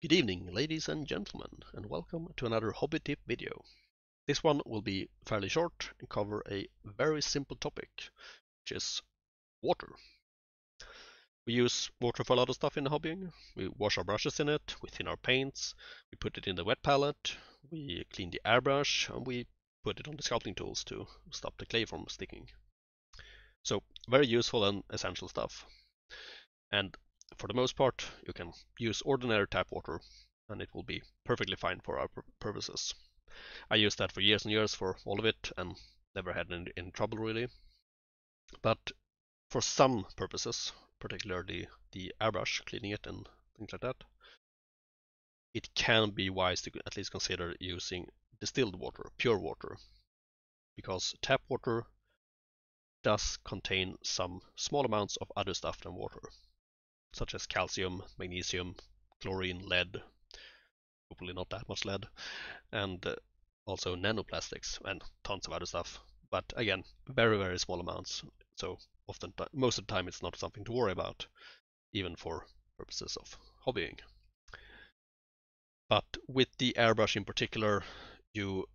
Good evening, ladies and gentlemen, and welcome to another hobby tip video. This one will be fairly short and cover a very simple topic, which is water. We use water for a lot of stuff in hobbying. We wash our brushes in it, we thin our paints, we put it in the wet palette, we clean the airbrush, and we put it on the sculpting tools to stop the clay from sticking. So very useful and essential stuff. And for the most part, you can use ordinary tap water and it will be perfectly fine for our purposes. I used that for years and years for all of it and never had any, any trouble really. But for some purposes, particularly the airbrush, cleaning it and things like that, it can be wise to at least consider using distilled water, pure water, because tap water does contain some small amounts of other stuff than water such as calcium, magnesium, chlorine, lead, hopefully not that much lead, and uh, also nanoplastics and tons of other stuff. But again, very, very small amounts. So often, most of the time, it's not something to worry about, even for purposes of hobbying. But with the airbrush in particular, you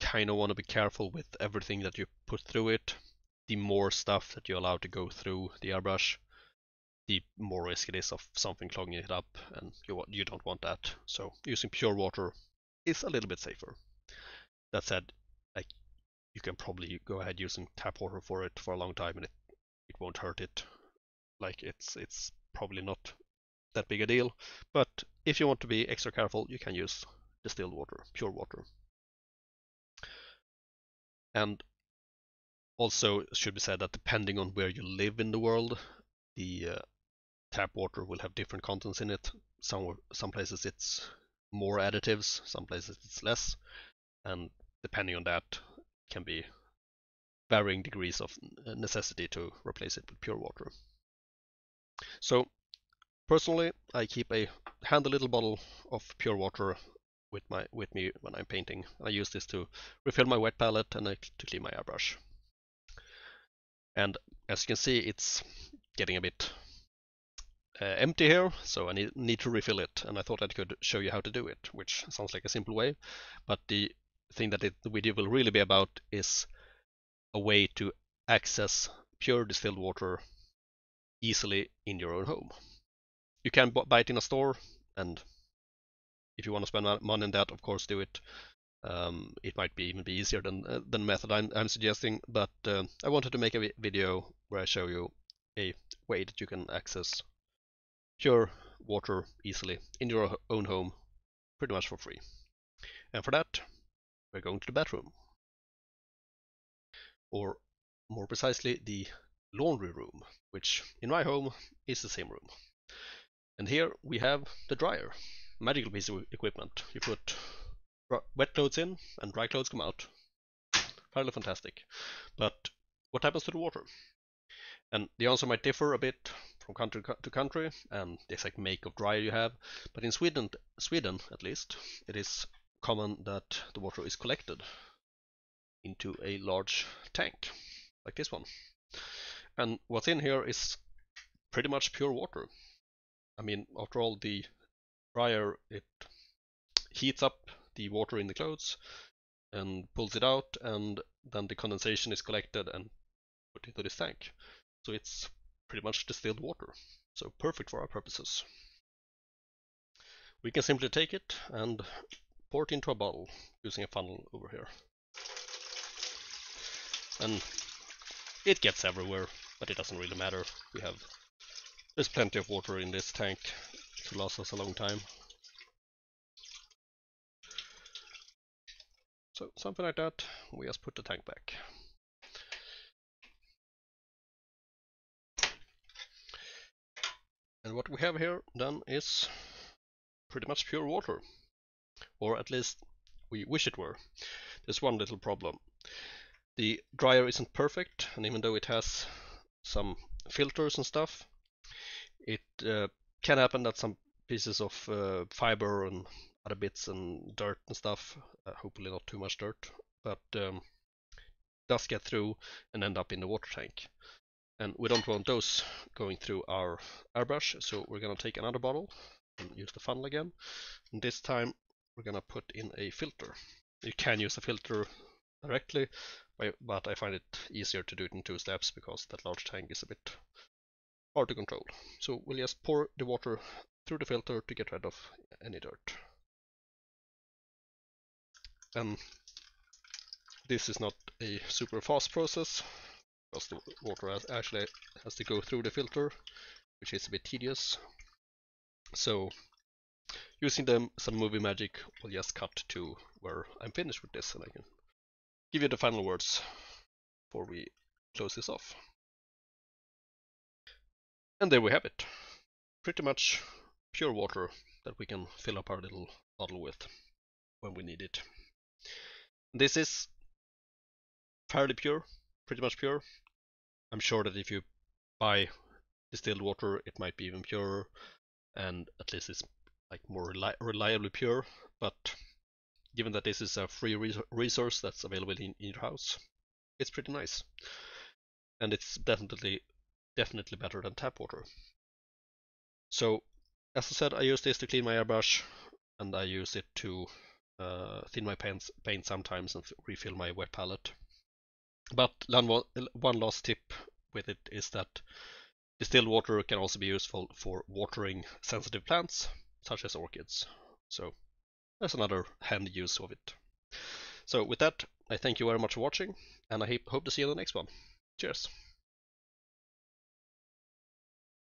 kind of want to be careful with everything that you put through it. The more stuff that you allow to go through the airbrush, the more risk it is of something clogging it up and you, you don't want that. So using pure water is a little bit safer. That said, like you can probably go ahead using tap water for it for a long time and it, it won't hurt it. Like it's it's probably not that big a deal. But if you want to be extra careful, you can use distilled water, pure water. And also should be said that depending on where you live in the world, the uh, tap water will have different contents in it. Some some places it's more additives, some places it's less, and depending on that can be varying degrees of uh, necessity to replace it with pure water. So personally, I keep a handy little bottle of pure water with my with me when I'm painting. I use this to refill my wet palette and to clean my airbrush. And as you can see, it's getting a bit uh, empty here, so I need, need to refill it. And I thought I could show you how to do it, which sounds like a simple way. But the thing that it, the video will really be about is a way to access pure distilled water easily in your own home. You can buy it in a store, and if you want to spend money on that, of course, do it. Um, it might be even be easier than uh, than the method I'm, I'm suggesting, but uh, I wanted to make a video where I show you a way that you can access pure water easily in your own home pretty much for free. And for that, we're going to the bathroom. Or more precisely, the laundry room, which in my home is the same room. And here we have the dryer, magical piece of equipment. You put wet clothes in and dry clothes come out. Fairly fantastic. But what happens to the water? And the answer might differ a bit from country to country and the exact make of dryer you have. But in Sweden, Sweden at least, it is common that the water is collected into a large tank like this one. And what's in here is pretty much pure water. I mean, after all, the dryer it heats up the water in the clothes and pulls it out, and then the condensation is collected and put into this tank. So it's pretty much distilled water. So perfect for our purposes. We can simply take it and pour it into a bottle using a funnel over here. And it gets everywhere, but it doesn't really matter. We have there's plenty of water in this tank to last us a long time. So something like that, we just put the tank back. And what we have here then is pretty much pure water. Or at least we wish it were. There's one little problem. The dryer isn't perfect, and even though it has some filters and stuff, it uh, can happen that some pieces of uh, fiber and other bits and dirt and stuff, uh, hopefully not too much dirt, but um, does get through and end up in the water tank and we don't want those going through our airbrush so we're gonna take another bottle and use the funnel again. And this time we're gonna put in a filter. You can use a filter directly, but I find it easier to do it in two steps because that large tank is a bit hard to control. So we'll just pour the water through the filter to get rid of any dirt. And this is not a super fast process because the water actually has to go through the filter, which is a bit tedious. So using some movie magic, we'll just cut to where I'm finished with this and I can give you the final words before we close this off. And there we have it. Pretty much pure water that we can fill up our little bottle with when we need it. This is fairly pure, pretty much pure. I'm sure that if you buy distilled water, it might be even purer, and at least it's like more reli reliably pure. But given that this is a free resource that's available in, in your house, it's pretty nice, and it's definitely definitely better than tap water. So, as I said, I use this to clean my airbrush, and I use it to uh, thin my paint sometimes and refill my wet palette. But one last tip with it is that distilled water can also be useful for watering sensitive plants, such as orchids. So that's another handy use of it. So with that, I thank you very much for watching, and I hope to see you in the next one. Cheers!